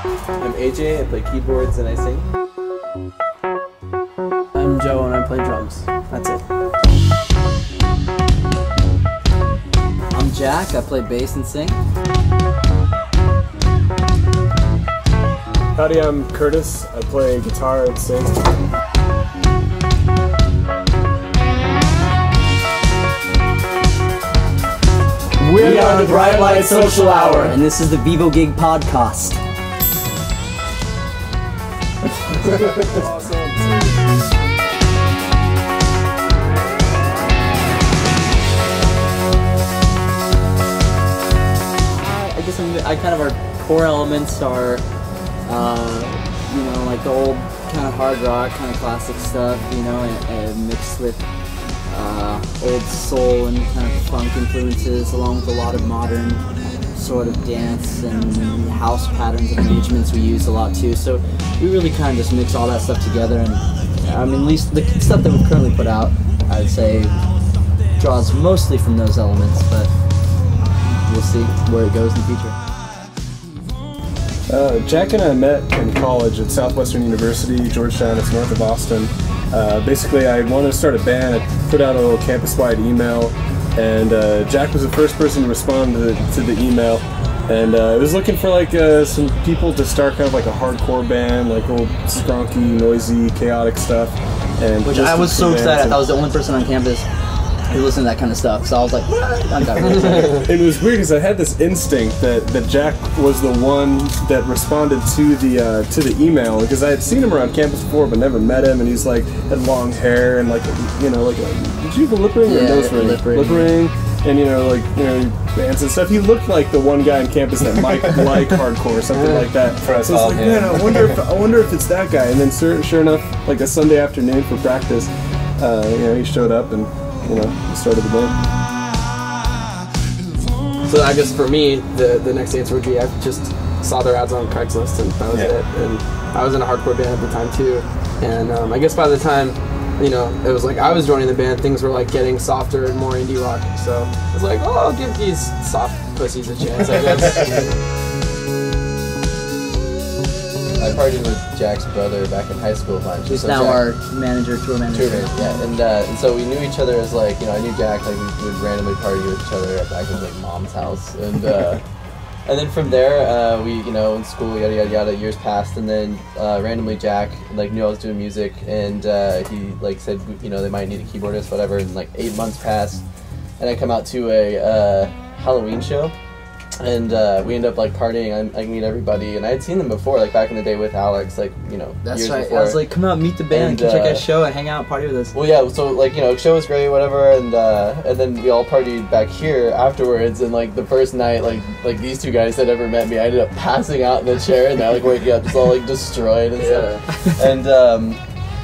AJ. I play keyboards and I sing. I'm Joe and I play drums. That's it. I'm Jack. I play bass and sing. Howdy, I'm Curtis. I play guitar and sing. We are the Bright Light Social Hour. And this is the vivogig Podcast. I guess I'm, I kind of our core elements are, uh, you know, like the old kind of hard rock, kind of classic stuff, you know, and, and mixed with uh, old soul and kind of funk influences, along with a lot of modern sort of dance and house patterns and arrangements we use a lot too. So we really kind of just mix all that stuff together, and I mean, at least the stuff that we currently put out, I'd say, draws mostly from those elements, but we'll see where it goes in the future. Uh, Jack and I met in college at Southwestern University, Georgetown. It's north of Austin. Uh, basically, I wanted to start a band. I put out a little campus-wide email, and uh, Jack was the first person to respond to the, to the email. And uh, I was looking for like uh, some people to start kind of like a hardcore band, like old scronky, noisy, chaotic stuff. And Which I was so excited. I bands, thought I was the only person on campus who listened to that kind of stuff. So I was like, I'm down. and it was weird because I had this instinct that, that Jack was the one that responded to the uh, to the email because I had seen him around campus before but never met him and he's like had long hair and like you know like a, did you have a lip ring or Yeah, a nose ring? lip ring. ring and you know like you know bands and stuff. He looked like the one guy on campus that might like hardcore or something like that. So I was like, man, I wonder if I wonder if it's that guy. And then sure, sure enough, like a Sunday afternoon for practice, uh, you know he showed up and you know we started the band. So I guess for me, the the next answer would be I just saw their ads on Craigslist and that was Yeah. it. And I was in a hardcore band at the time too. And um, I guess by the time, you know, it was like I was joining the band, things were like getting softer and more indie rock. So I was like, oh, I'll give these soft pussies a chance, I guess. I partied with Jack's brother back in high school. He's So now Jack- our manager, tour manager. Tour manager, yeah, and uh, and so we knew each other as like you know I knew Jack like we would randomly party with each other at back in like mom's house and uh, and then from there uh, we you know in school yada yada yada years passed and then uh, randomly Jack like knew I was doing music and uh, he like said you know they might need a keyboardist whatever and like eight months passed and I come out to a uh, Halloween show and uh, we end up like partying I, I meet everybody and I had seen them before like back in the day with Alex like you know That's right. before. I was like, come out, meet the band, And, come check out uh, a show, and hang out, party with us. Well, yeah. So like you know, show was great, whatever, and uh, and then we all partied back here afterwards. And like the first night, like like these two guys had ever met me, I ended up passing out in the chair, and they're like waking up, just all like destroyed and stuff. And um,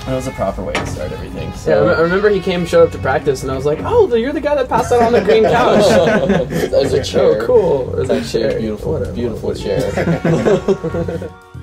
it was a proper way to start everything. Yeah, I So rem- I remember he came, showed up to practice, and I was like, "Oh, you're the guy that passed out on the green couch." As a oh, chair. Oh, cool. It's As a chair. beautiful, Whatever. beautiful chair.